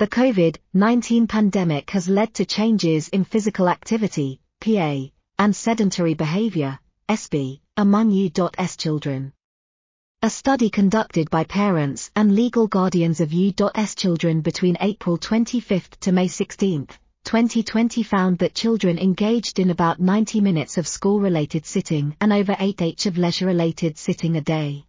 The COVID-19 pandemic has led to changes in physical activity, PA, and sedentary behavior, SB, among U.S children. A study conducted by parents and legal guardians of U.S children between April 25 to May 16, 2020 found that children engaged in about 90 minutes of school-related sitting and over 8h of leisure-related sitting a day.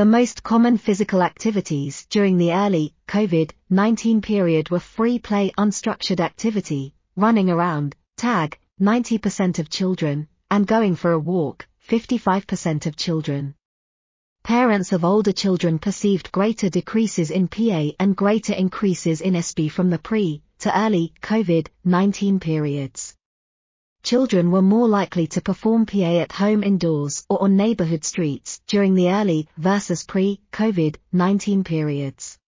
The most common physical activities during the early COVID-19 period were free play unstructured activity, running around, tag, 90% of children, and going for a walk, 55% of children. Parents of older children perceived greater decreases in PA and greater increases in SB from the pre to early COVID-19 periods. Children were more likely to perform PA at home indoors or on neighborhood streets during the early versus pre-COVID-19 periods.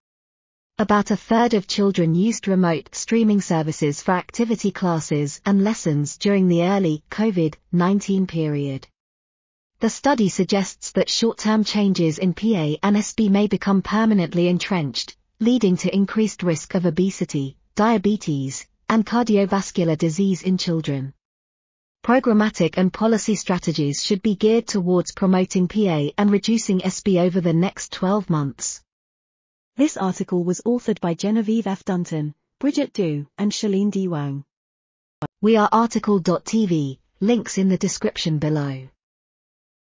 About a third of children used remote streaming services for activity classes and lessons during the early COVID-19 period. The study suggests that short-term changes in PA and SB may become permanently entrenched, leading to increased risk of obesity, diabetes, and cardiovascular disease in children. Programmatic and policy strategies should be geared towards promoting PA and reducing SB over the next 12 months. This article was authored by Genevieve F. Dunton, Bridgette Do, and Shirlene D. Wang. We are RTCL.TV, links in the description below.